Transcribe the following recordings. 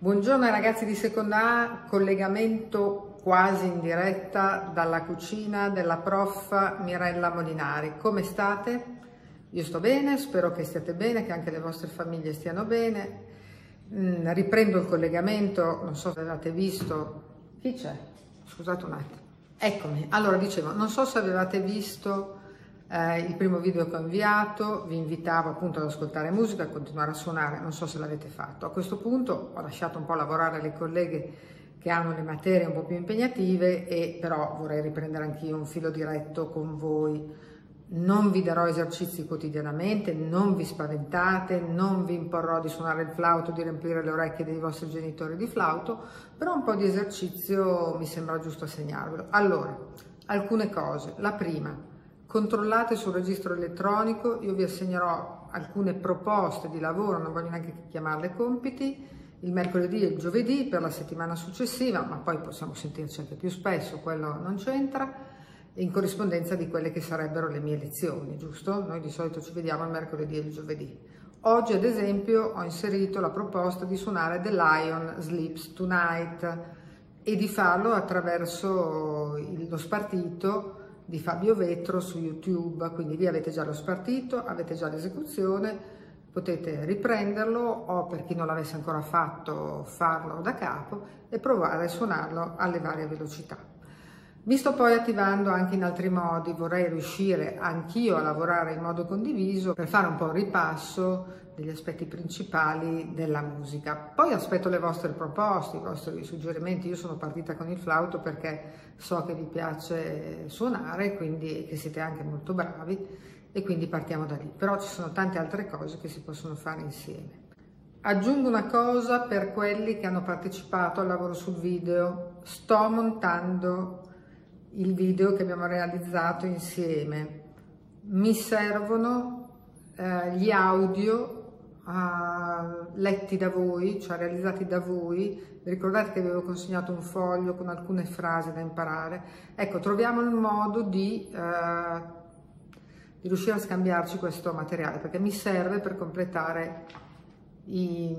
Buongiorno ragazzi di seconda A, collegamento quasi in diretta dalla cucina della prof Mirella Molinari. Come state? Io sto bene, spero che stiate bene, che anche le vostre famiglie stiano bene. Mm, riprendo il collegamento, non so se avevate visto. Chi c'è? Scusate un attimo. Eccomi. Allora dicevo, non so se avevate visto eh, il primo video che ho inviato, vi invitavo appunto ad ascoltare musica, a continuare a suonare, non so se l'avete fatto. A questo punto ho lasciato un po' lavorare le colleghe che hanno le materie un po' più impegnative e però vorrei riprendere anch'io un filo diretto con voi. Non vi darò esercizi quotidianamente, non vi spaventate, non vi imporrò di suonare il flauto, di riempire le orecchie dei vostri genitori di flauto, però un po' di esercizio mi sembra giusto assegnarvelo. Allora, alcune cose. La prima, controllate sul registro elettronico, io vi assegnerò alcune proposte di lavoro, non voglio neanche chiamarle compiti, il mercoledì e il giovedì per la settimana successiva, ma poi possiamo sentirci anche più spesso, quello non c'entra, in corrispondenza di quelle che sarebbero le mie lezioni, giusto? Noi di solito ci vediamo il mercoledì e il giovedì. Oggi ad esempio ho inserito la proposta di suonare The Lion Sleeps Tonight e di farlo attraverso lo spartito di Fabio Vetro su YouTube, quindi lì avete già lo spartito, avete già l'esecuzione, potete riprenderlo o per chi non l'avesse ancora fatto farlo da capo e provare a suonarlo alle varie velocità. Mi sto poi attivando anche in altri modi, vorrei riuscire anch'io a lavorare in modo condiviso per fare un po' un ripasso degli aspetti principali della musica. Poi aspetto le vostre proposte, i vostri suggerimenti. Io sono partita con il flauto perché so che vi piace suonare, quindi che siete anche molto bravi e quindi partiamo da lì. Però ci sono tante altre cose che si possono fare insieme. Aggiungo una cosa per quelli che hanno partecipato al lavoro sul video. Sto montando il video che abbiamo realizzato insieme. Mi servono eh, gli audio uh, letti da voi, cioè realizzati da voi. Ricordate che avevo consegnato un foglio con alcune frasi da imparare? Ecco, troviamo il modo di, uh, di riuscire a scambiarci questo materiale perché mi serve per completare i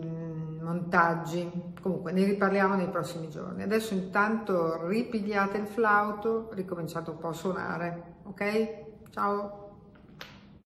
montaggi. Comunque ne riparliamo nei prossimi giorni. Adesso intanto ripigliate il flauto, ricominciate un po' a suonare, ok? Ciao!